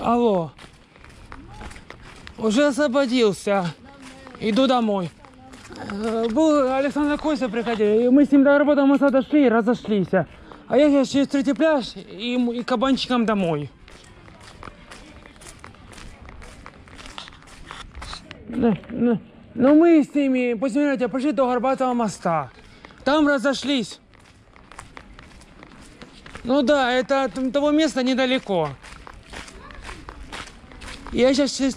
Алло. Уже освободился. Иду домой. Э, Был Александр Костя приходил, и мы с ним до работы моста дошли и разошлись. А я сейчас через третий пляж и, и кабанчиком домой. Ну мы с ними, посмотрите, пошли до Горбатого моста. Там разошлись. Ну да, это от того места недалеко. Я сейчас через...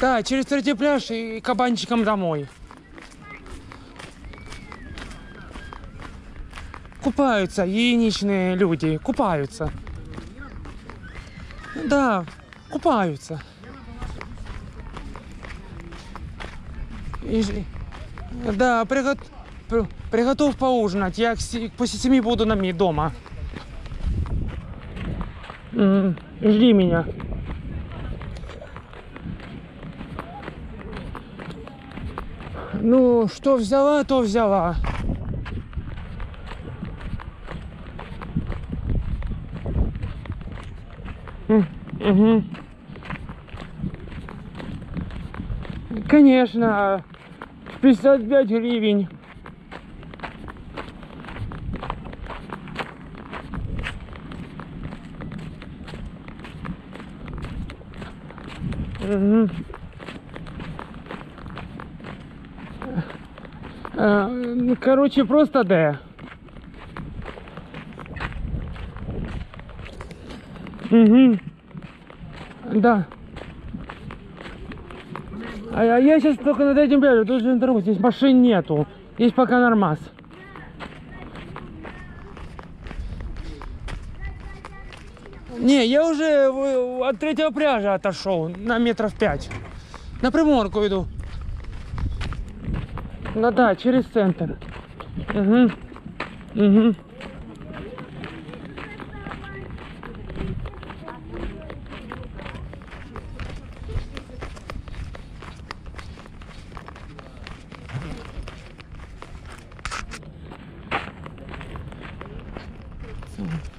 Да, через третий пляж и кабанчиком домой. Купаются яичные люди, купаются. Да, купаются. И да, пригот... при- приготов поужинать. Я к после семи буду на ми дома. Жди меня. Ну, что взяла, то взяла. Мгм. Конечно, 55 гривен. Мгм. Э, ну, Короче, просто Д. Угу. Да. А я, я сейчас только над этим пляжем, тут же интервью, здесь машин нету. Здесь пока нормас. Не, я уже э, от третьего пляжа отошел на метров пять. На приморку иду. Ну да, через центр. Угу. Угу. Thank you.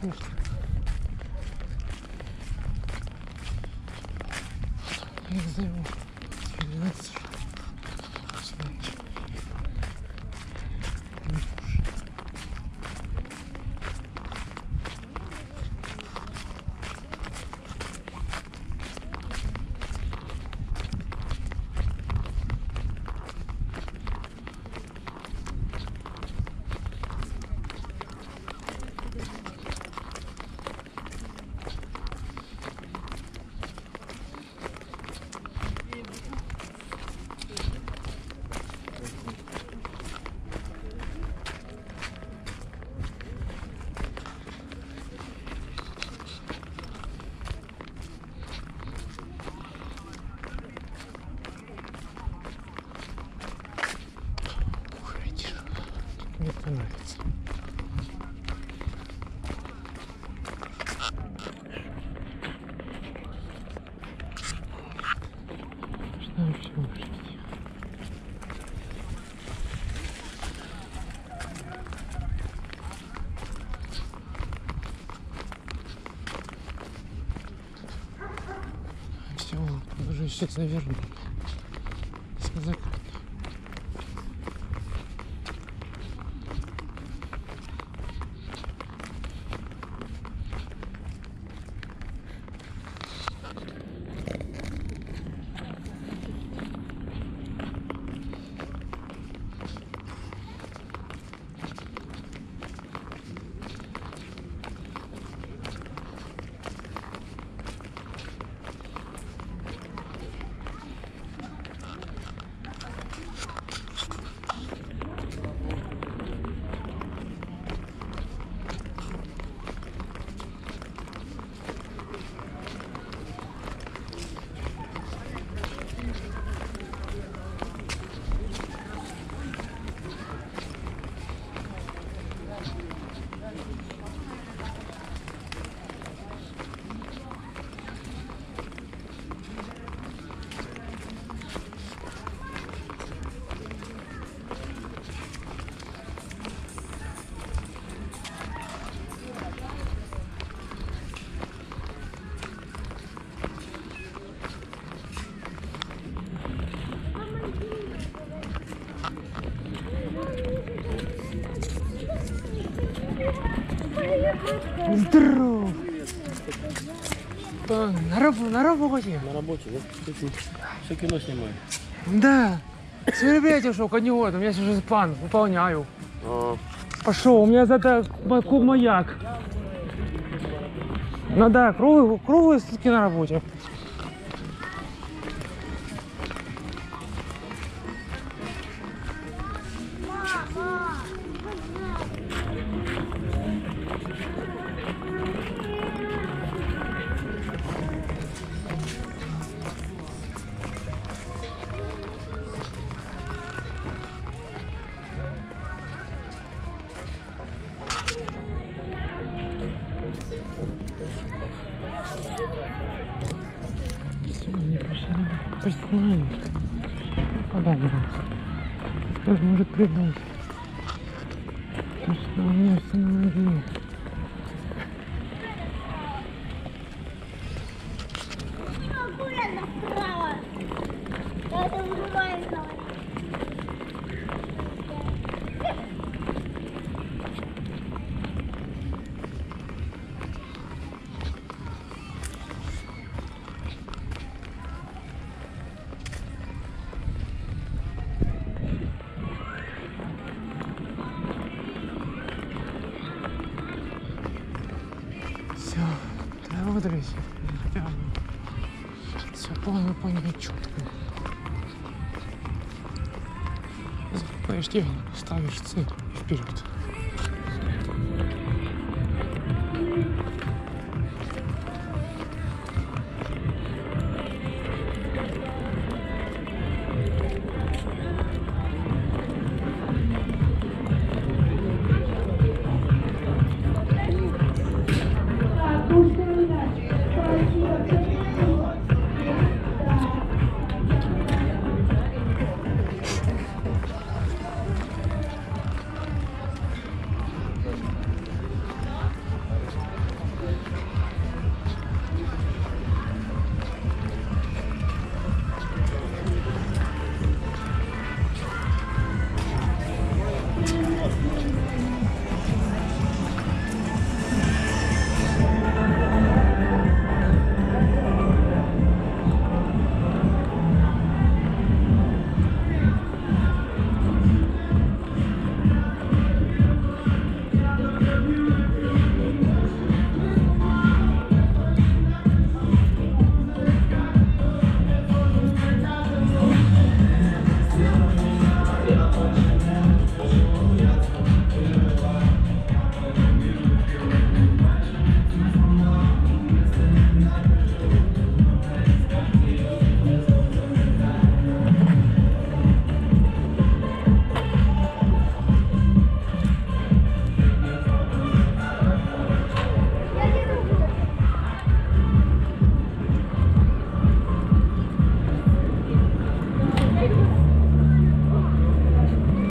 вкусно. Я их зову. Сейчас наверное. А, На, раб- на работе? На работе, да? Чуть-чуть. Все кино снимаю. Да. С мероприятия шел коневод, у меня сейчас план, выполняю. А, Пошел, у меня зато клуб маяк. Ну да, круглые, круглые сутки на работе. Кто же может предать? То, что у меня да, друзья. Все понял, понял, четко. Закупаешь технику, ставишь цель и вперед.